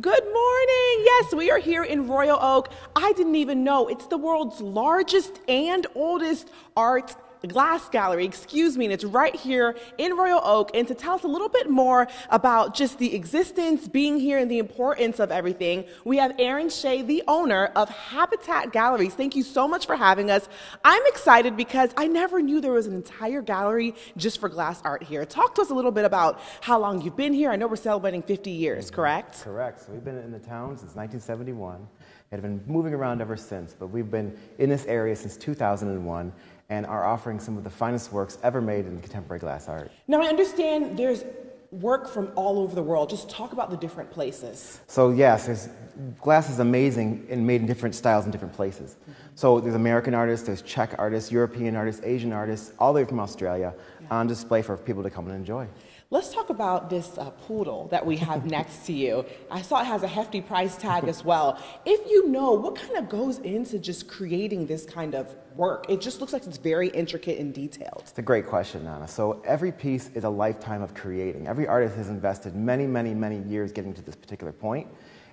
Good morning. Yes, we are here in Royal Oak. I didn't even know it's the world's largest and oldest art glass gallery, excuse me, and it's right here in Royal Oak. And to tell us a little bit more about just the existence, being here, and the importance of everything, we have Aaron Schey, the owner of Habitat Galleries. Thank you so much for having us. I'm excited because I never knew there was an entire gallery just for glass art here. Talk to us a little bit about how long you've been here. I know we're celebrating 50 years, correct? Correct. So we've been in the town since 1971 and have been moving around ever since, but we've been in this area since 2001 and are offering some of the finest works ever made in contemporary glass art. Now, I understand there's work from all over the world. Just talk about the different places. So, yes, glass is amazing and made in different styles in different places. Mm-hmm. So, there's American artists, there's Czech artists, European artists, Asian artists, all the way from Australia yeah. on display for people to come and enjoy. Let's talk about this uh, poodle that we have next to you. I saw it has a hefty price tag as well. If you know, what kind of goes into just creating this kind of work? It just looks like it's very intricate and detailed. It's a great question, Nana. So every piece is a lifetime of creating. Every artist has invested many, many, many years getting to this particular point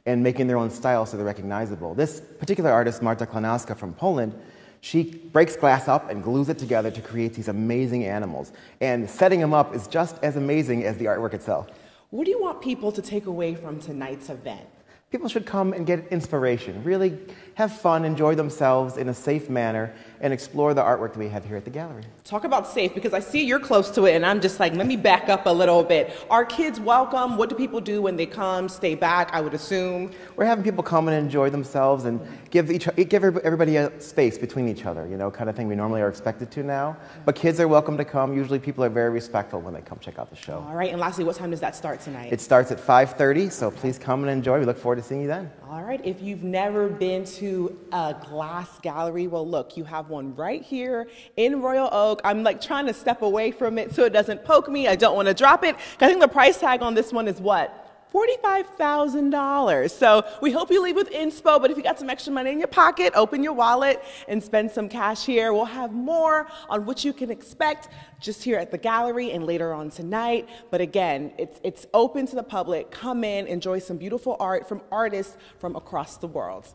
and making their own style so they're recognizable. This particular artist, Marta Klonowska from Poland, she breaks glass up and glues it together to create these amazing animals. And setting them up is just as amazing as the artwork itself. What do you want people to take away from tonight's event? People should come and get inspiration, really have fun, enjoy themselves in a safe manner, and explore the artwork that we have here at the gallery. Talk about safe, because I see you're close to it, and I'm just like, let me back up a little bit. Are kids welcome? What do people do when they come? Stay back, I would assume. We're having people come and enjoy themselves and give, each, give everybody a space between each other, you know, kind of thing we normally are expected to now. But kids are welcome to come. Usually people are very respectful when they come check out the show. All right, and lastly, what time does that start tonight? It starts at 5.30, so please come and enjoy. We look forward to seeing you then. All right, if you've never been to a glass gallery, well, look, you have one right here in Royal Oak. I'm like trying to step away from it so it doesn't poke me. I don't want to drop it. I think the price tag on this one is what? $45,000. So we hope you leave with inspo, but if you got some extra money in your pocket, open your wallet and spend some cash here. We'll have more on what you can expect just here at the gallery and later on tonight. But again, it's, it's open to the public. Come in, enjoy some beautiful art from artists from across the world.